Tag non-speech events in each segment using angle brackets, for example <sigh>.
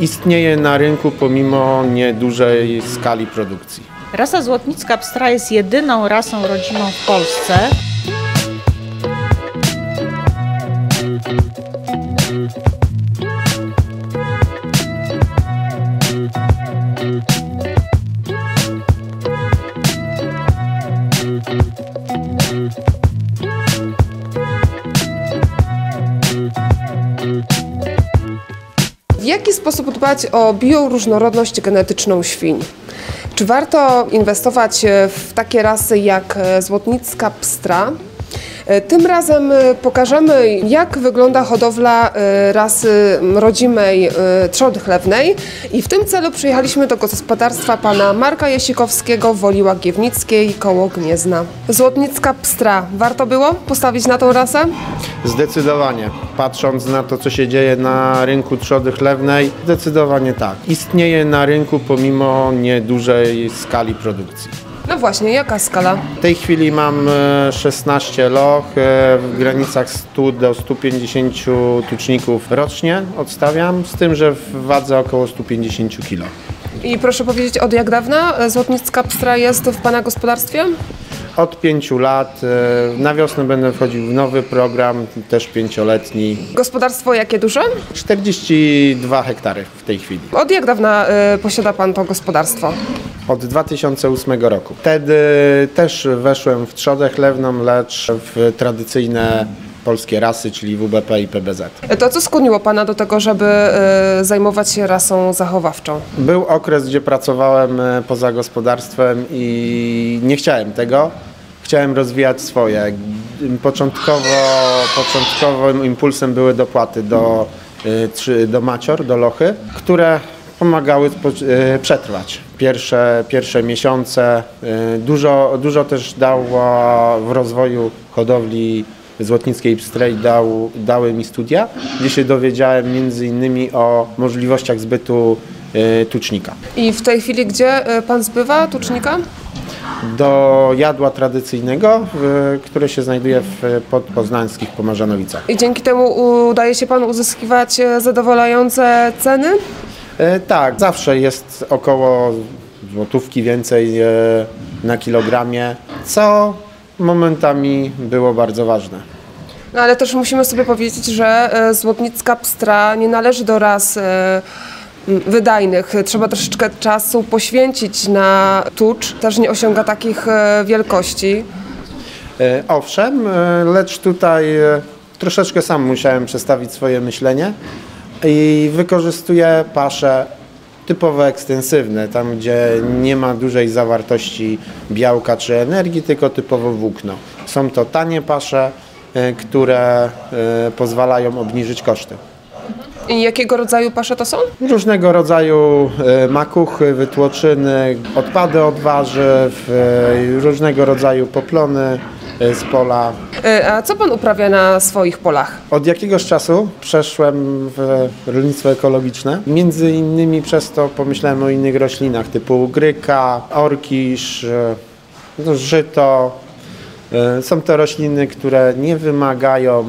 Istnieje na rynku pomimo niedużej skali produkcji. Rasa złotnicka pstra jest jedyną rasą rodzimą w Polsce. Dbać o bioróżnorodność genetyczną świń? Czy warto inwestować w takie rasy jak e, złotnicka pstra? E, Tym razem e, pokażemy, jak wygląda hodowla e, rasy rodzimej trzody chlewnej i w tym celu przyjechaliśmy do gospodarstwa pana Marka Jesikowskiego w Woli Łagiewnickiej koło Gniezna. Złotnicka pstra, warto było postawić na tą rasę? Zdecydowanie. Patrząc na to, co się dzieje na rynku trzody chlewnej, zdecydowanie tak. Istnieje na rynku pomimo niedużej skali produkcji. No właśnie, jaka skala? W tej chwili mam e, 16 loch e, w granicach 100 do 150 tuczników rocznie odstawiam, z tym, że w wadze około 150 kg. I proszę powiedzieć, od jak dawna e, złotnicka pstra jest w Pana gospodarstwie? Od 5 lat e, na wiosnę będę wchodził w nowy program, też pięcioletni. Gospodarstwo jakie duże? 42 hektary w tej chwili. Od jak dawna e, posiada Pan to gospodarstwo? Od 2008 roku. Wtedy też weszłem w trzodę chlewną, lecz w tradycyjne polskie rasy, czyli WBP i PBZ. E, To co skłoniło Pana do tego, żeby zajmować się rasą zachowawczą? Był okres, gdzie pracowałem poza gospodarstwem i nie chciałem tego. Chciałem rozwijać swoje. Początkowo, początkowym impulsem były dopłaty do, trzy- do macior, do lochy, które pomagały po- e, przetrwać. Pierwsze, pierwsze miesiące e, dużo, dużo też dało w rozwoju hodowli złotnickiej pstrej dał, dały mi studia, gdzie się dowiedziałem między innymi o możliwościach zbytu tucznika. I w tej chwili gdzie Pan zbywa tucznika? Do jadła tradycyjnego, które się znajduje w podpoznańskich Pomarzanowicach. I dzięki temu udaje się Panu uzyskiwać e, zadowalające ceny? E, tak, zawsze jest około złotówki więcej e, na kilogramie, co momentami było bardzo ważne. No ale też musimy sobie powiedzieć, że złotnicka pstra nie należy do ras wydajnych. Trzeba troszeczkę czasu poświęcić na tucz. Też nie osiąga takich e, wielkości. E, Owszem, e, lecz tutaj troszeczkę sam musiałem przestawić swoje myślenie i wykorzystuję pasze typowo ekstensywne, tam gdzie nie ma dużej zawartości białka czy energii, tylko typowo włókno. Są to tanie pasze, które pozwalają obniżyć koszty. I jakiego rodzaju pasze to są? Różnego rodzaju e, makuchy, wytłoczyny, odpady od warzyw, e, różnego rodzaju poplony e, z pola. A co Pan uprawia na swoich polach? Od jakiegoś czasu przeszłem w rolnictwo ekologiczne. Między innymi przez to pomyślałem o innych roślinach typu gryka, orkisz, no, żyto. E, Są to rośliny, które nie wymagają,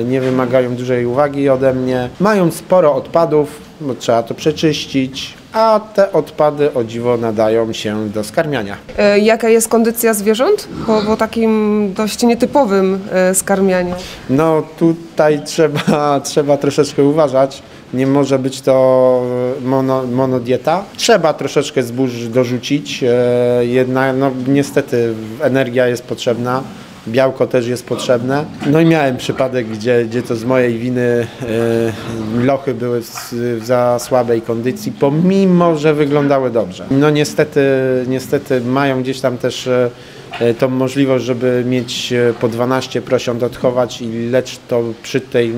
e, nie wymagają dużej uwagi ode mnie. Mają sporo odpadów, bo trzeba to przeczyścić, a te odpady o dziwo nadają się do skarmiania. E, Jaka jest kondycja zwierząt po, po takim dość nietypowym e, skarmianiu? No tutaj trzeba, <laughs> trzeba troszeczkę uważać. Nie może być to mono, monodieta. Trzeba troszeczkę zbóż dorzucić. E, jednak no, niestety energia jest potrzebna. Białko też jest potrzebne. No i miałem przypadek, gdzie, gdzie to z mojej winy e, lochy były w, w za słabej kondycji, pomimo, że wyglądały dobrze. No niestety, niestety mają gdzieś tam też e, e, tą możliwość, żeby mieć po 12 prosiąt odchować, i lecz to przy tej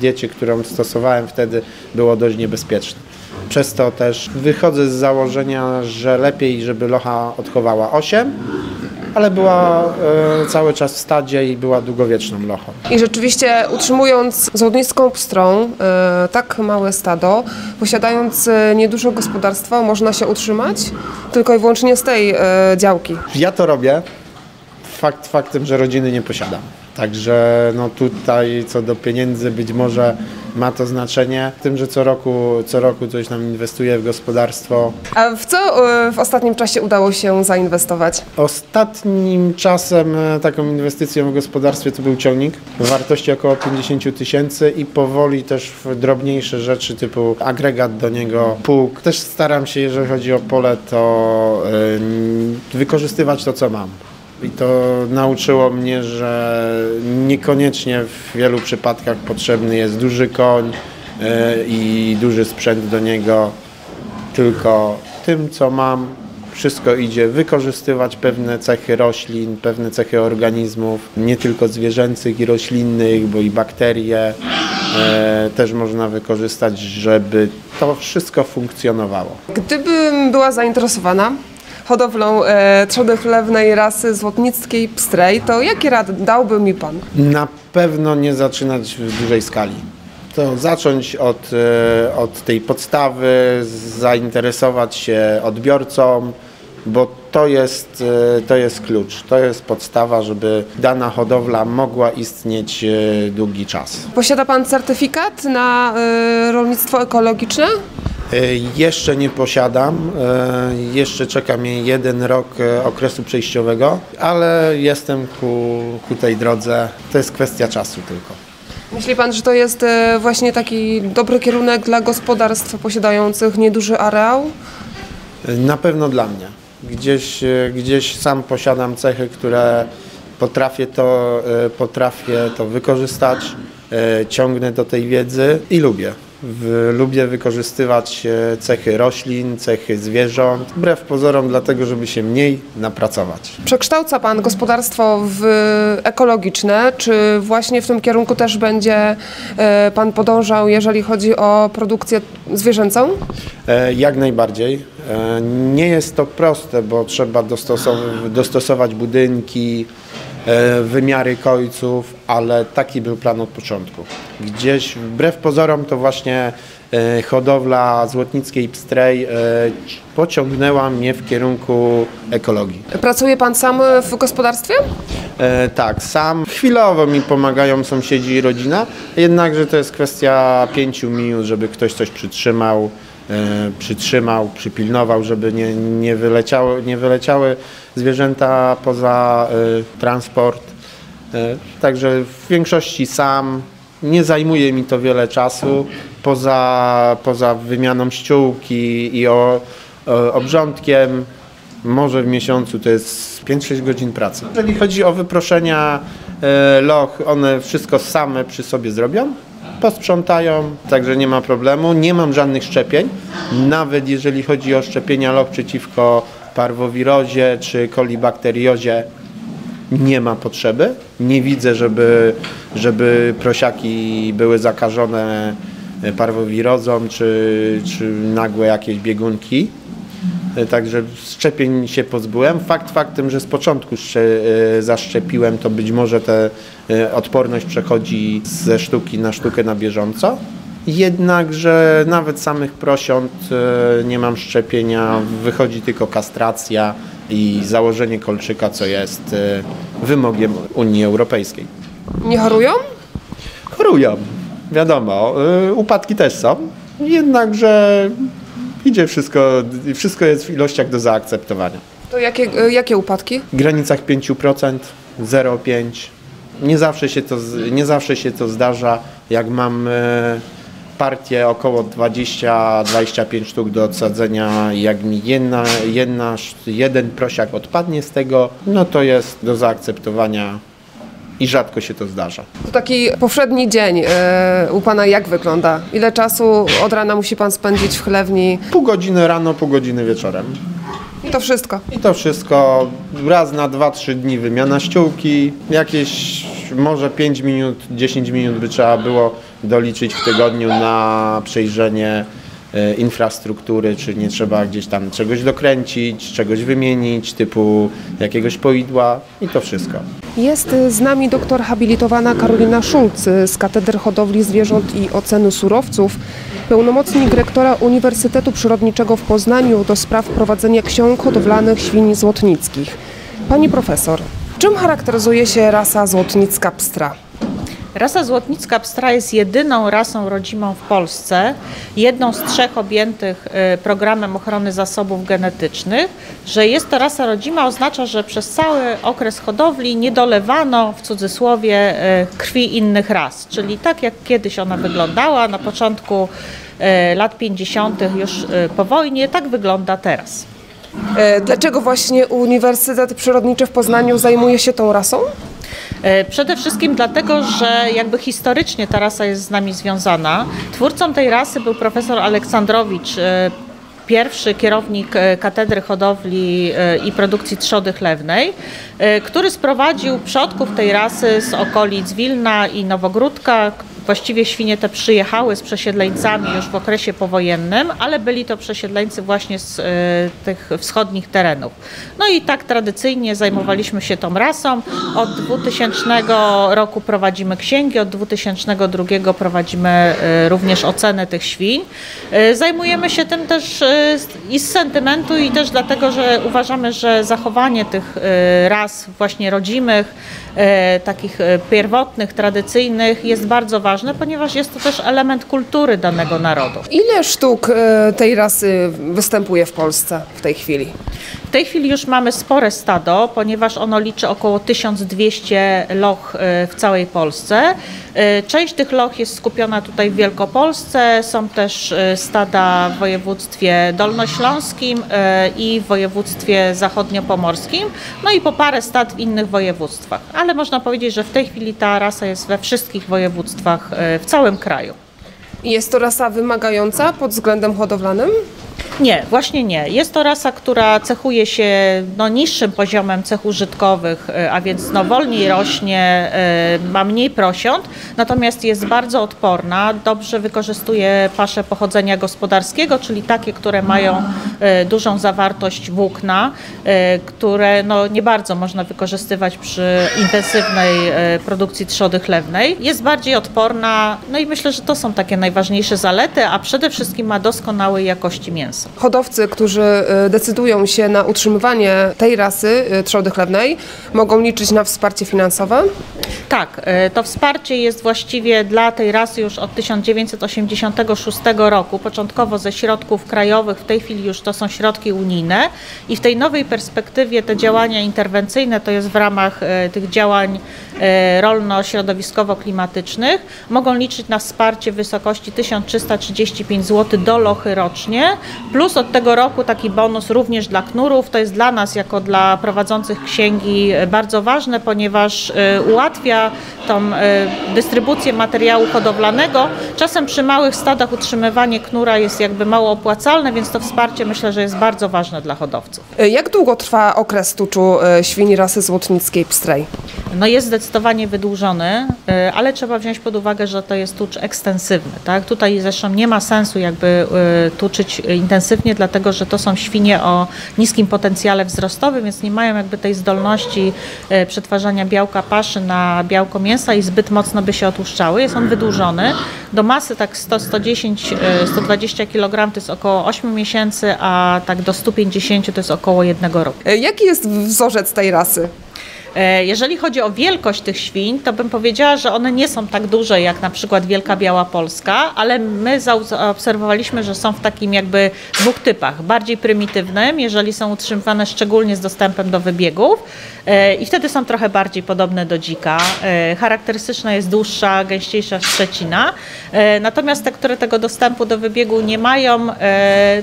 diecie, którą stosowałem wtedy było dość niebezpieczne. Przez to też wychodzę z założenia, że lepiej, żeby locha odchowała 8, ale była e, cały czas w stadzie i była długowieczną lochą. I rzeczywiście utrzymując złotnicką pstrą e, tak małe stado, posiadając e, nieduże gospodarstwo, można się utrzymać tylko i wyłącznie z tej e, działki. Ja to robię, fakt faktem, że rodziny nie posiadam. Także no tutaj co do pieniędzy być może ma to znaczenie. Tym, że co roku, co roku coś nam inwestuje w gospodarstwo. A w co e, w ostatnim czasie udało się zainwestować? Ostatnim czasem e, taką inwestycją w gospodarstwie to był ciągnik w wartości około 50 tysięcy i powoli też w drobniejsze rzeczy typu agregat do niego, pług. Też staram się, jeżeli chodzi o pole, to y, wykorzystywać to, co mam. I to nauczyło mnie, że niekoniecznie w wielu przypadkach potrzebny jest duży koń y, i duży sprzęt do niego, tylko tym, co mam, wszystko idzie wykorzystywać pewne cechy roślin, pewne cechy organizmów, nie tylko zwierzęcych i roślinnych, bo i bakterie e, też można wykorzystać, żeby to wszystko funkcjonowało. Gdybym była zainteresowana hodowlą e, trzody chlewnej rasy złotnickiej pstrej, to jakie rady dałby mi Pan? Na pewno nie zaczynać w dużej skali. To zacząć od, e, od tej podstawy, zainteresować się odbiorcą, bo to jest, e, to jest klucz, to jest podstawa, żeby dana hodowla mogła istnieć e, długi czas. Posiada Pan certyfikat na e, rolnictwo ekologiczne? E, Jeszcze nie posiadam, e, jeszcze czeka mnie jeden rok e, okresu przejściowego, ale jestem ku, ku tej drodze. To jest kwestia czasu tylko. Myśli Pan, że to jest właśnie taki dobry kierunek dla gospodarstw posiadających nieduży areał? Na pewno dla mnie. Gdzieś, gdzieś sam posiadam cechy, które potrafię to, potrafię to wykorzystać, ciągnę do tej wiedzy i lubię. W, lubię wykorzystywać e, cechy roślin, cechy zwierząt, wbrew pozorom, dlatego żeby się mniej napracować. Przekształca Pan gospodarstwo w ekologiczne, czy właśnie w tym kierunku też będzie e, Pan podążał, jeżeli chodzi o produkcję zwierzęcą? E, Jak najbardziej. Nie jest to proste, bo trzeba dostosow- dostosować budynki, wymiary końców, ale taki był plan od początku. Gdzieś wbrew pozorom to właśnie e, hodowla złotnickiej pstrej e, pociągnęła mnie w kierunku ekologii. Pracuje Pan sam w gospodarstwie? E, tak, sam. Chwilowo mi pomagają sąsiedzi i rodzina, jednakże to jest kwestia pięciu minut, żeby ktoś coś przytrzymał, e, przytrzymał, przypilnował, żeby nie, nie, wyleciały, nie wyleciały zwierzęta poza e, transport. E, także w większości sam. Nie zajmuje mi to wiele czasu, poza, poza wymianą ściółki i o, o, obrządkiem. Może w miesiącu to jest 5-6 godzin pracy. Jeżeli chodzi o wyproszenia e, loch, one wszystko same przy sobie zrobią, posprzątają, także nie ma problemu. Nie mam żadnych szczepień, nawet jeżeli chodzi o szczepienia loch przeciwko parwowirozie czy kolibakteriozie, nie ma potrzeby. Nie widzę, żeby, żeby prosiaki były zakażone parwowirozą czy, czy nagłe jakieś biegunki. E, Także szczepień się pozbyłem. Fakt faktem, że z początku e, zaszczepiłem, to być może ta odporność przechodzi ze sztuki na sztukę na bieżąco. Jednakże nawet samych prosiąt e, nie mam szczepienia, wychodzi tylko kastracja i założenie kolczyka, co jest e, wymogiem Unii Europejskiej. Nie chorują? Chorują, wiadomo, upadki też są, jednakże idzie wszystko, wszystko jest w ilościach do zaakceptowania. To jakie, e, jakie upadki? W granicach 5%, 0,5%. Nie zawsze się to, nie zawsze się to zdarza, jak mam e, partię około 20-25 sztuk do odsadzenia, jak mi jedna, jedna, jeden prosiak odpadnie z tego, no to jest do zaakceptowania i rzadko się to zdarza. Taki powszedni dzień e, u Pana jak wygląda? Ile czasu od rana musi Pan spędzić w chlewni? Pół godziny rano, pół godziny wieczorem. I to wszystko. I to wszystko raz na 2-3 dni wymiana ściółki, jakieś może 5 minut, 10 minut by trzeba było doliczyć w tygodniu na przejrzenie infrastruktury, czy nie trzeba gdzieś tam czegoś dokręcić, czegoś wymienić, typu jakiegoś poidła i to wszystko. Jest z nami doktor habilitowana Karolina Szulc z Katedry Hodowli Zwierząt i Oceny Surowców, pełnomocnik rektora Uniwersytetu Przyrodniczego w Poznaniu do spraw prowadzenia ksiąg hodowlanych świń złotnickich. Pani profesor, Czym charakteryzuje się rasa złotnicka pstra? Rasa złotnicka pstra jest jedyną rasą rodzimą w Polsce, jedną z trzech objętych y, programem ochrony zasobów genetycznych. Że jest to rasa rodzima oznacza, że przez cały okres hodowli nie dolewano w cudzysłowie y, krwi innych ras, czyli tak jak kiedyś ona wyglądała na początku y, lat 50. już po wojnie, tak wygląda teraz. E, Dlaczego właśnie Uniwersytet Przyrodniczy w Poznaniu zajmuje się tą rasą? E, Przede wszystkim dlatego, że jakby historycznie ta rasa jest z nami związana. Twórcą tej rasy był profesor Aleksandrowicz, e, pierwszy kierownik e, Katedry Hodowli i Produkcji Trzody Chlewnej, który sprowadził przodków tej rasy z okolic Wilna i Nowogródka. Właściwie świnie te przyjechały z przesiedleńcami już w okresie powojennym, ale byli to przesiedleńcy właśnie z e, tych wschodnich terenów. No i tak tradycyjnie zajmowaliśmy się tą rasą. Od 2000 roku prowadzimy księgi, od 2002 prowadzimy e, również ocenę tych świń. E, Zajmujemy się tym też i z sentymentu i też dlatego, że uważamy, że zachowanie tych ras właśnie rodzimych, takich e, pierwotnych, tradycyjnych jest bardzo ważne, ponieważ jest to też element kultury danego narodu. Ile sztuk e, tej rasy występuje w Polsce w tej chwili? W tej chwili już mamy spore stado, ponieważ ono liczy około 1200 loch e, w całej Polsce. E, Część tych loch jest skupiona tutaj w Wielkopolsce, są też e, stada w województwie dolnośląskim i w województwie zachodniopomorskim, no i po parę stad w innych województwach. Ale można powiedzieć, że w tej chwili ta rasa jest we wszystkich województwach w całym kraju. Jest to rasa wymagająca pod względem hodowlanym? Nie, właśnie nie. Jest to rasa, która cechuje się no, niższym poziomem cech użytkowych, e, a więc no, wolniej rośnie, e, ma mniej prosiąt, natomiast jest bardzo odporna, dobrze wykorzystuje pasze pochodzenia gospodarskiego, czyli takie, które mają e, dużą zawartość włókna, które no, nie bardzo można wykorzystywać przy intensywnej produkcji trzody chlewnej. Jest bardziej odporna, no i myślę, że to są takie najważniejsze zalety, a przede wszystkim ma doskonałej jakości Hodowcy, którzy e, decydują się na utrzymywanie tej rasy e, trzody chlewnej, mogą liczyć na wsparcie finansowe? Tak, e, to wsparcie jest właściwie dla tej rasy już od 1986 roku, początkowo ze środków krajowych, w tej chwili już to są środki unijne i w tej nowej perspektywie te działania interwencyjne to jest w ramach tych działań rolno-środowiskowo-klimatycznych mogą liczyć na wsparcie w wysokości 1335 zł do lochy rocznie, plus od tego roku taki bonus również dla knurów. To jest dla nas, jako dla prowadzących księgi, e, bardzo ważne, ponieważ e, ułatwia tą e, dystrybucję materiału hodowlanego. Czasem przy małych stadach utrzymywanie knura jest jakby mało opłacalne, więc to wsparcie myślę, że jest bardzo ważne dla hodowców. E, Jak długo trwa okres tuczu e, świni rasy złotnickiej pstrej? No jest zdecydowanie wydłużony, y, ale trzeba wziąć pod uwagę, że to jest tucz ekstensywny. Tak? Tutaj zresztą nie ma sensu jakby y, tuczyć intensywnie, dlatego że to są świnie o niskim potencjale wzrostowym, więc nie mają jakby tej zdolności y, przetwarzania białka paszy na białko mięsa i zbyt mocno by się otłuszczały. Jest on wydłużony. Do masy tak 100-110, y, 120 kg to jest około 8 miesięcy, a tak do 150 to jest około jednego roku. E, Jaki jest wzorzec tej rasy? E, Jeżeli chodzi o wielkość tych świń, to bym powiedziała, że one nie są tak duże jak na przykład Wielka Biała Polska, ale my zaobserwowaliśmy, że są w takim jakby dwóch typach. Bardziej prymitywnym, jeżeli są utrzymywane szczególnie z dostępem do wybiegów e, i wtedy są trochę bardziej podobne do dzika. E, Charakterystyczna jest dłuższa, gęściejsza szczecina. Natomiast te, które tego dostępu do wybiegu nie mają,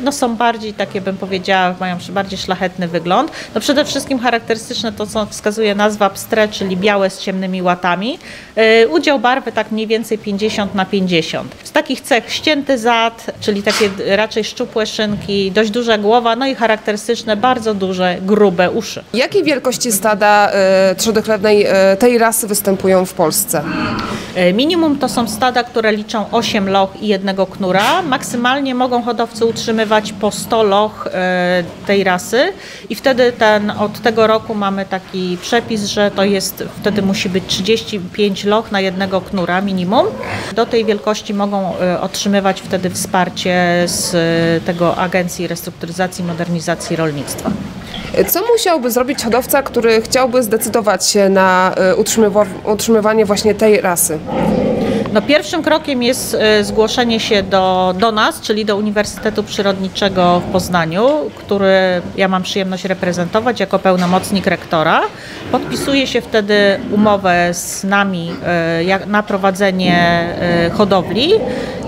no są bardziej takie, bym powiedziała, mają bardziej szlachetny wygląd. No przede wszystkim charakterystyczne to, co wskazuje nazwa pstre, czyli białe z ciemnymi łatami. E, Udział barwy tak mniej więcej 50 na 50. Z takich cech ścięty zad, czyli takie raczej szczupłe szynki, dość duża głowa, no i charakterystyczne bardzo duże, grube uszy. Jakiej wielkości stada chlewnej e, tej rasy występują w Polsce? Minimum to są stada, które liczą 8 loch i jednego knura. Maksymalnie mogą hodowcy utrzymywać po 100 loch tej rasy i wtedy ten, od tego roku mamy taki przepis przepis, że to jest, wtedy musi być 35 loch na jednego knura minimum. Do tej wielkości mogą e, otrzymywać wtedy wsparcie z e, tego Agencji Restrukturyzacji i Modernizacji Rolnictwa. Co musiałby zrobić hodowca, który chciałby zdecydować się na e, utrzymywa- utrzymywanie właśnie tej rasy? No, pierwszym krokiem jest e, zgłoszenie się do, do nas, czyli do Uniwersytetu Przyrodniczego w Poznaniu, który ja mam przyjemność reprezentować jako pełnomocnik rektora. Podpisuje się wtedy umowę z nami e, na prowadzenie e, hodowli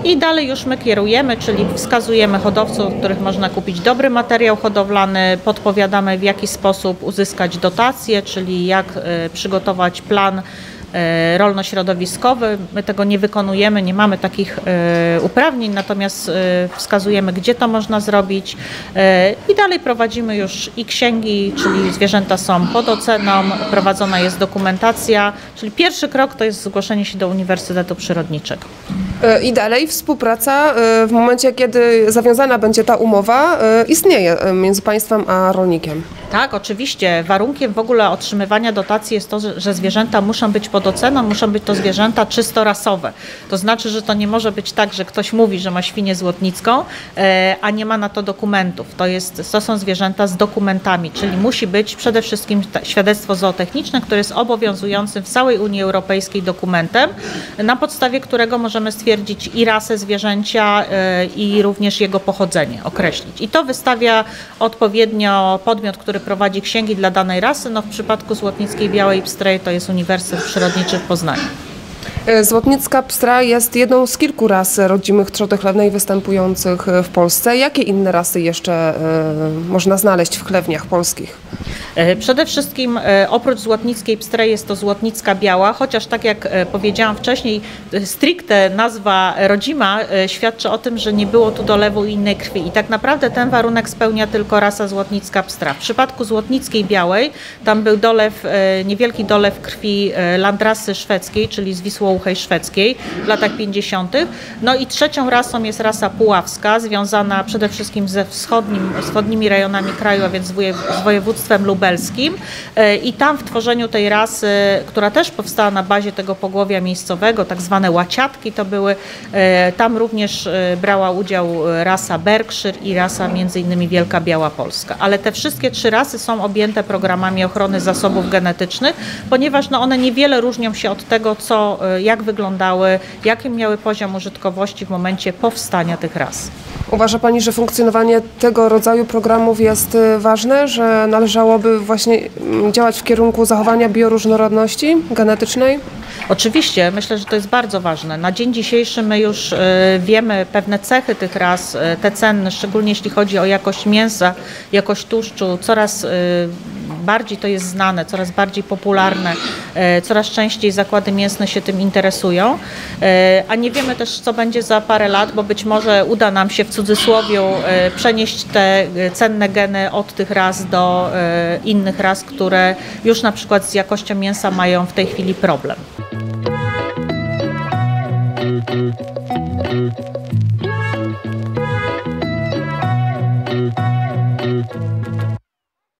i dalej już my kierujemy, czyli wskazujemy hodowców, od których można kupić dobry materiał hodowlany, podpowiadamy w jaki sposób uzyskać dotacje, czyli jak przygotować plan rolno-środowiskowy. My tego nie wykonujemy, nie mamy takich e, uprawnień, natomiast e, wskazujemy, gdzie to można zrobić e, i dalej prowadzimy już i księgi, czyli zwierzęta są pod oceną, prowadzona jest dokumentacja, czyli pierwszy krok to jest zgłoszenie się do Uniwersytetu Przyrodniczego. E, I dalej współpraca e, w momencie, kiedy zawiązana będzie ta umowa, e, istnieje e, między państwem a rolnikiem. Tak, oczywiście. Warunkiem w ogóle otrzymywania dotacji jest to, że, zwierzęta muszą być pod oceną, muszą być to zwierzęta czysto rasowe. To znaczy, że to nie może być tak, że ktoś mówi, że ma świnię złotnicką, e, a nie ma na to dokumentów. To, jest, to są zwierzęta z dokumentami, czyli musi być przede wszystkim świadectwo zootechniczne, które jest obowiązującym w całej Unii Europejskiej dokumentem, na podstawie którego możemy stwierdzić i rasę zwierzęcia, e, i również jego pochodzenie określić. I to wystawia odpowiednio podmiot, który prowadzi księgi dla danej rasy. No w przypadku Złotnickiej Białej Pstrej to jest Uniwersytet Przyrodniczy w Poznaniu. E, Złotnicka pstra jest jedną z kilku ras rodzimych trzody chlewnej występujących w Polsce. Jakie inne rasy jeszcze e, można znaleźć w chlewniach polskich? E, Przede wszystkim oprócz złotnickiej pstrej jest to złotnicka biała, chociaż tak jak powiedziałam wcześniej, stricte nazwa rodzima świadczy o tym, że nie było tu dolewu innej krwi i tak naprawdę ten warunek spełnia tylko rasa złotnicka pstra. W przypadku złotnickiej białej tam był dolew, niewielki dolew krwi landrasy szwedzkiej, czyli z wisłouchej szwedzkiej w latach 50. No i trzecią rasą jest rasa puławska, związana przede wszystkim ze wschodnim, wschodnimi rejonami kraju, a więc z woje- z województwem lubelskim. E, I tam w tworzeniu tej rasy, która też powstała na bazie tego pogłowia miejscowego, tak zwane łaciatki to były, e, tam również e, brała udział rasa Berkshire i rasa między innymi Wielka Biała Polska. Ale te wszystkie trzy rasy są objęte programami ochrony zasobów genetycznych, ponieważ no, one niewiele różnią się od tego, co, jak wyglądały, jaki miały poziom użytkowości w momencie powstania tych ras. Uważa Pani, że funkcjonowanie tego rodzaju programów jest e, ważne, że należałoby właśnie mm, działać w kierunku zachowania bioróżnorodności genetycznej? Oczywiście, myślę, że to jest bardzo ważne. Na dzień dzisiejszy my już e, wiemy pewne cechy tych ras, e, te cenne, szczególnie jeśli chodzi o jakość mięsa, jakość tłuszczu, coraz bardziej to jest znane, coraz bardziej popularne, e, coraz częściej zakłady mięsne się tym interesują, E, a nie wiemy też, co będzie za parę lat, bo być może uda nam się w cudzysłowie e, przenieść te cenne geny od tych ras do innych ras, które już na przykład z jakością mięsa mają w tej chwili problem.